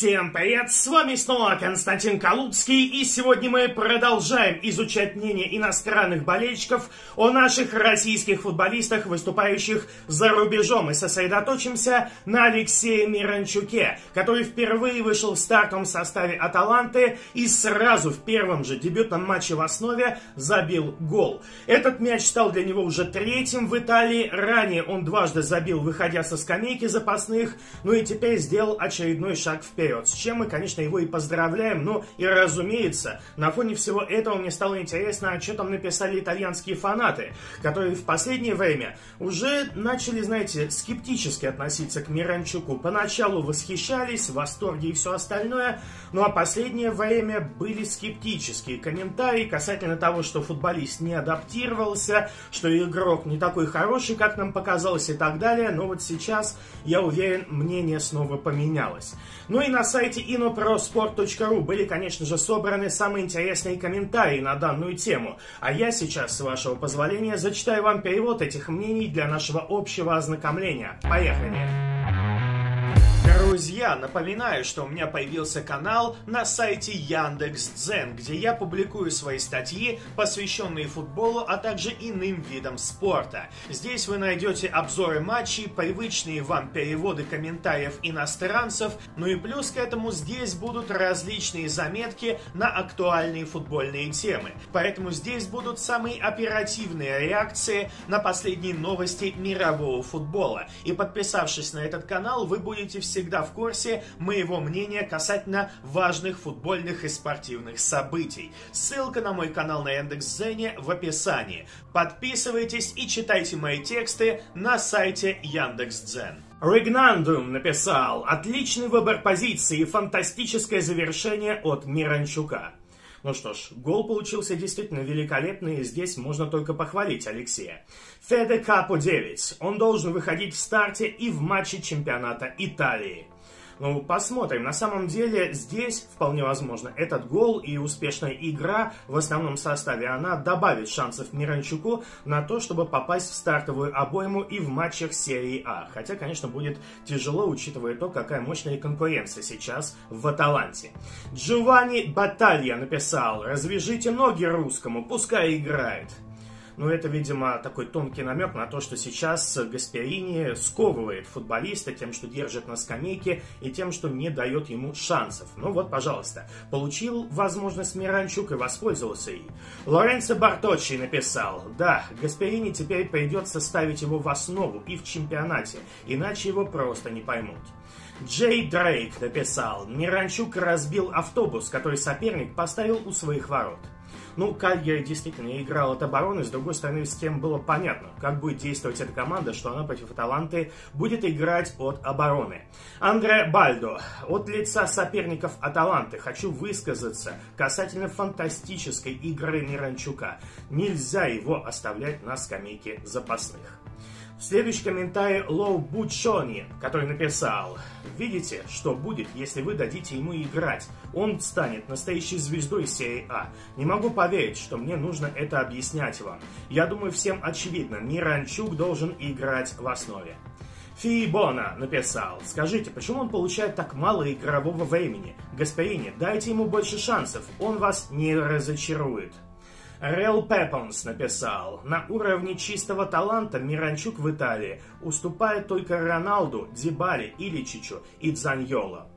Всем привет! С вами снова Константин Калуцкий, и сегодня мы продолжаем изучать мнение иностранных болельщиков о наших российских футболистах, выступающих за рубежом, и сосредоточимся на Алексее Миранчуке, который впервые вышел в стартовом составе Аталанты и сразу в первом же дебютном матче в основе забил гол. Этот мяч стал для него уже третьим в Италии, ранее он дважды забил, выходя со скамейки запасных, ну и теперь сделал очередной шаг вперед вперед, с чем мы, конечно, его и поздравляем. Ну и разумеется, на фоне всего этого мне стало интересно, а что там написали итальянские фанаты, которые в последнее время уже начали, знаете, скептически относиться к Миранчуку. Поначалу восхищались, в восторге и все остальное, ну а последнее время были скептические комментарии касательно того, что футболист не адаптировался, что игрок не такой хороший, как нам показалось и так далее. Но вот сейчас, я уверен, мнение снова поменялось. Ну и на сайте inoprosport.ru были, конечно же, собраны самые интересные комментарии на данную тему. А я сейчас, с вашего позволения, зачитаю вам перевод этих мнений для нашего общего ознакомления. Поехали! Друзья, напоминаю, что у меня появился канал на сайте Яндекс.Дзен, где я публикую свои статьи, посвященные футболу, а также иным видам спорта. Здесь вы найдете обзоры матчей, привычные вам переводы комментариев иностранцев, ну и плюс к этому здесь будут различные заметки на актуальные футбольные темы. Поэтому здесь будут самые оперативные реакции на последние новости мирового футбола. И подписавшись на этот канал, вы будете всегда всегда в курсе моего мнения касательно важных футбольных и спортивных событий. Ссылка на мой канал на Яндекс.Зене в описании. Подписывайтесь и читайте мои тексты на сайте Яндекс.Дзен. Ригнандум написал «Отличный выбор позиции и фантастическое завершение от Миранчука». Ну что ж, гол получился действительно великолепный, и здесь можно только похвалить Алексея. Феде Капо 9. Он должен выходить в старте и в матче чемпионата Италии. Ну, посмотрим. На самом деле, здесь, вполне возможно, этот гол и успешная игра в основном составе, она добавит шансов Миранчуку на то, чтобы попасть в стартовую обойму и в матчах серии А. Хотя, конечно, будет тяжело, учитывая то, какая мощная конкуренция сейчас в Аталанте. Джованни Баталья написал «Развяжите ноги русскому, пускай играет». Но это, видимо, такой тонкий намек на то, что сейчас Гасперини сковывает футболиста тем, что держит на скамейке и тем, что не дает ему шансов. Ну вот, пожалуйста, получил возможность Миранчук и воспользовался ей. Лоренцо Барточи написал, да, Гасперини теперь придется ставить его в основу и в чемпионате, иначе его просто не поймут. Джей Дрейк написал, Миранчук разбил автобус, который соперник поставил у своих ворот. Ну, Калья действительно играл от обороны, с другой стороны, с тем было понятно, как будет действовать эта команда, что она против Аталанты будет играть от обороны. Андре Бальдо, от лица соперников Аталанты хочу высказаться касательно фантастической игры Миранчука. Нельзя его оставлять на скамейке запасных. Следующий комментарий Лоу Бучони, который написал «Видите, что будет, если вы дадите ему играть? Он станет настоящей звездой серии А. Не могу поверить, что мне нужно это объяснять вам. Я думаю, всем очевидно, Миранчук должен играть в основе». Фибона написал, скажите, почему он получает так мало игрового времени? Гасперини, дайте ему больше шансов, он вас не разочарует. Рел Пеппонс написал, на уровне чистого таланта Миранчук в Италии уступает только Роналду, Дибали, Иличичу и Дзаньоло.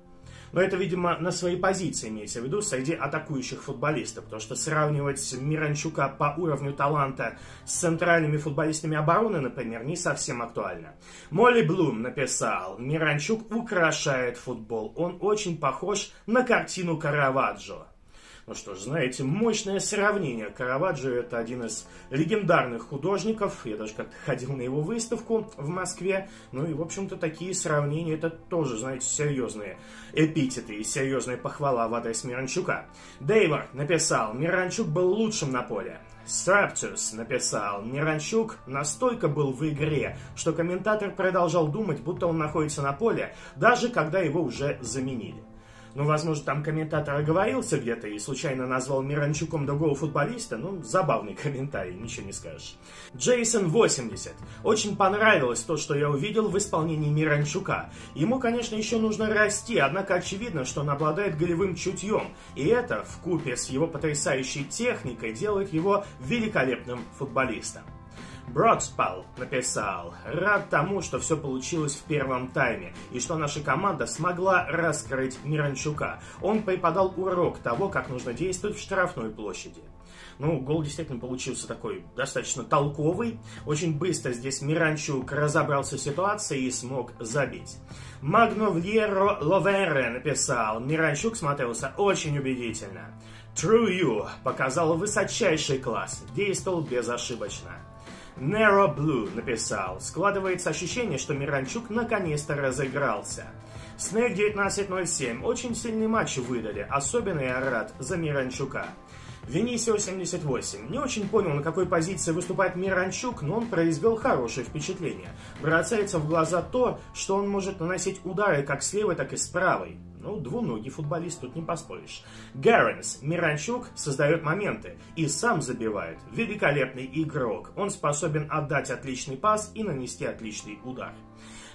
Но это, видимо, на своей позиции имеется в виду среди атакующих футболистов, потому что сравнивать Миранчука по уровню таланта с центральными футболистами обороны, например, не совсем актуально. Молли Блум написал, Миранчук украшает футбол, он очень похож на картину Караваджо. Ну что ж, знаете, мощное сравнение. Караваджо это один из легендарных художников. Я даже как-то ходил на его выставку в Москве. Ну и, в общем-то, такие сравнения это тоже, знаете, серьезные эпитеты и серьезная похвала в адрес Миранчука. Дейвор написал, Миранчук был лучшим на поле. Страптус написал, Миранчук настолько был в игре, что комментатор продолжал думать, будто он находится на поле, даже когда его уже заменили. Ну, возможно, там комментатор оговорился где-то и случайно назвал Миранчуком другого футболиста. Ну, забавный комментарий, ничего не скажешь. Джейсон 80. Очень понравилось то, что я увидел в исполнении Миранчука. Ему, конечно, еще нужно расти, однако очевидно, что он обладает голевым чутьем. И это, в купе с его потрясающей техникой, делает его великолепным футболистом. Бродспал написал, рад тому, что все получилось в первом тайме, и что наша команда смогла раскрыть Миранчука. Он преподал урок того, как нужно действовать в штрафной площади. Ну, гол действительно получился такой достаточно толковый. Очень быстро здесь Миранчук разобрался в ситуации и смог забить. Магновьеро Ловере написал, Миранчук смотрелся очень убедительно. True You показал высочайший класс, действовал безошибочно. Nero Blue написал. Складывается ощущение, что Миранчук наконец-то разыгрался. Снег 1907. Очень сильный матч выдали. Особенно я рад за Миранчука. Венисио 78. Не очень понял, на какой позиции выступает Миранчук, но он произвел хорошее впечатление. Бросается в глаза то, что он может наносить удары как с левой, так и с правой. Ну, двуногий футболист, тут не поспоришь. Гарренс, Миранчук, создает моменты и сам забивает. Великолепный игрок. Он способен отдать отличный пас и нанести отличный удар.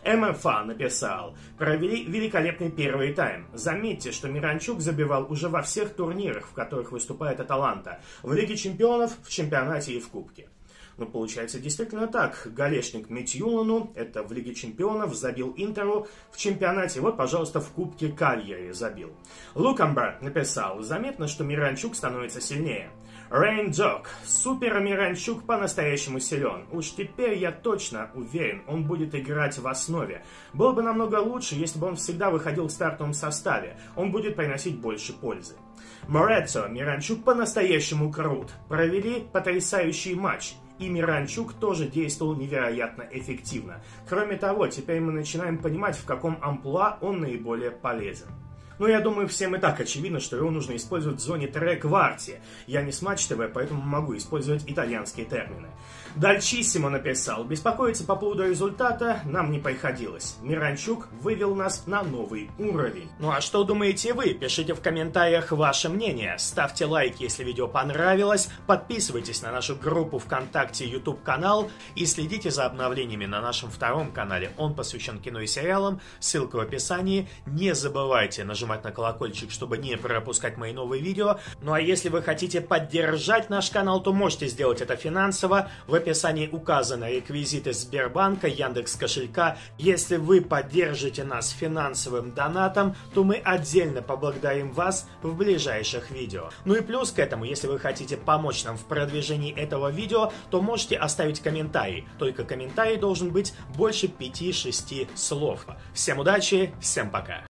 МФА написал, провели великолепный первый тайм. Заметьте, что Миранчук забивал уже во всех турнирах, в которых выступает Аталанта. В Лиге чемпионов, в чемпионате и в Кубке. Ну, получается действительно так. Галешник Митюлану, это в Лиге Чемпионов, забил Интеру в чемпионате. Вот, пожалуйста, в Кубке Кальяри забил. Лукамбер написал, заметно, что Миранчук становится сильнее. Рейн Джок. Супер Миранчук по-настоящему силен. Уж теперь я точно уверен, он будет играть в основе. Было бы намного лучше, если бы он всегда выходил в стартовом составе. Он будет приносить больше пользы. Морецо, Миранчук по-настоящему крут. Провели потрясающий матч и Миранчук тоже действовал невероятно эффективно. Кроме того, теперь мы начинаем понимать, в каком амплуа он наиболее полезен. Но я думаю, всем и так очевидно, что его нужно использовать в зоне трек-варти. Я не с ТВ, поэтому могу использовать итальянские термины. Дальчиссимо написал, беспокоиться по поводу результата нам не приходилось. Миранчук вывел нас на новый уровень. Ну а что думаете вы? Пишите в комментариях ваше мнение. Ставьте лайк, если видео понравилось. Подписывайтесь на нашу группу ВКонтакте YouTube канал. И следите за обновлениями на нашем втором канале. Он посвящен кино и сериалам. Ссылка в описании. Не забывайте нажимать на колокольчик, чтобы не пропускать мои новые видео. Ну а если вы хотите поддержать наш канал, то можете сделать это финансово. В описании указаны реквизиты Сбербанка, Яндекс кошелька. Если вы поддержите нас финансовым донатом, то мы отдельно поблагодарим вас в ближайших видео. Ну и плюс к этому, если вы хотите помочь нам в продвижении этого видео, то можете оставить комментарий. Только комментарий должен быть больше 5-6 слов. Всем удачи, всем пока!